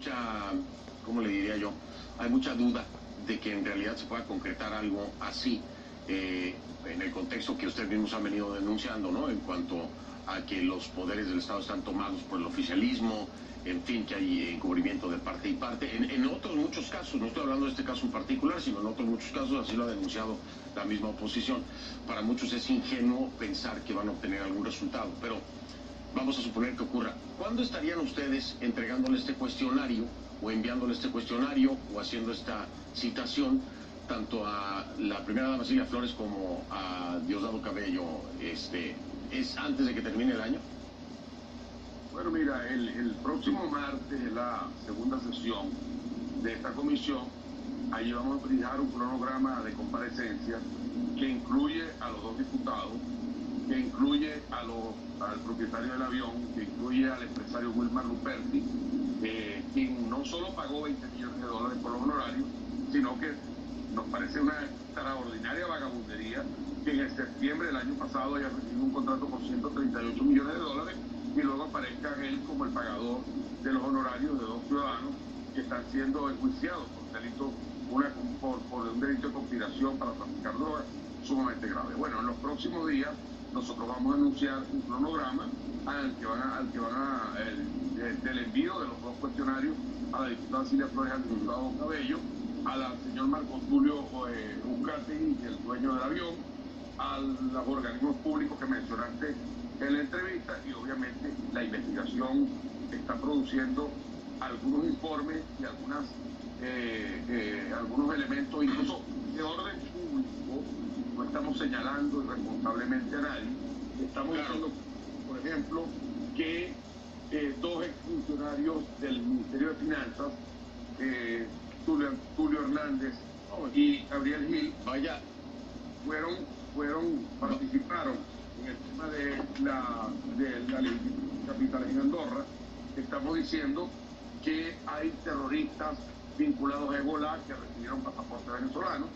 mucha, ¿cómo le diría yo? Hay mucha duda de que en realidad se pueda concretar algo así eh, en el contexto que ustedes mismos han venido denunciando, ¿no? En cuanto a que los poderes del Estado están tomados por el oficialismo, en fin, que hay encubrimiento de parte y parte. En, en, otros muchos casos, no estoy hablando de este caso en particular, sino en otros muchos casos, así lo ha denunciado la misma oposición. Para muchos es ingenuo pensar que van a obtener algún resultado, pero vamos a suponer que ocurra. ¿Cuándo estarían ustedes entregándole este cuestionario o enviándole este cuestionario o haciendo esta citación tanto a la primera dama Silvia Flores como a Diosdado Cabello? Este, ¿Es antes de que termine el año? Bueno, mira, el, el próximo martes es la segunda sesión de esta comisión. Allí vamos a fijar un cronograma de comparecencia que incluye a los dos diputados, incluye a los, al propietario del avión, que incluye al empresario Wilmar Luperti, eh, quien no solo pagó 20 millones de dólares por los honorarios, sino que nos parece una extraordinaria vagabundería que en septiembre del año pasado haya recibido un contrato por 138 millones de dólares y luego aparezca él como el pagador de los honorarios de dos ciudadanos que están siendo enjuiciados por delito, una, por, por un delito de conspiración para traficar drogas sumamente grave. Bueno, en los próximos días nosotros vamos a anunciar un cronograma al que van a, al que van a el, el, del envío de los dos cuestionarios a la diputada Silvia Flores, al diputado Cabello, al señor Marco Tulio eh, el dueño del avión, a los organismos públicos que mencionaste en la entrevista y obviamente la investigación está produciendo algunos informes y algunas eh, eh, algunos elementos incluso de orden público no estamos señalando irresponsablemente a nadie estamos claro. diciendo por ejemplo que eh, dos exfuncionarios del Ministerio de Finanzas Tulio, Tulio, Hernández y Gabriel Gil vaya fueron fueron participaron en el tema de la, de la ley capital en Andorra, estamos diciendo que hay terroristas vinculados a Ebola que recibieron pasaporte venezolano,